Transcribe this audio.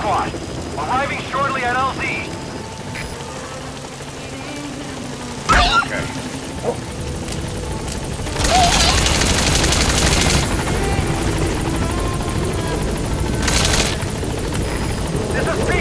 squad. Arriving shortly at LZ. Okay. Oh. This is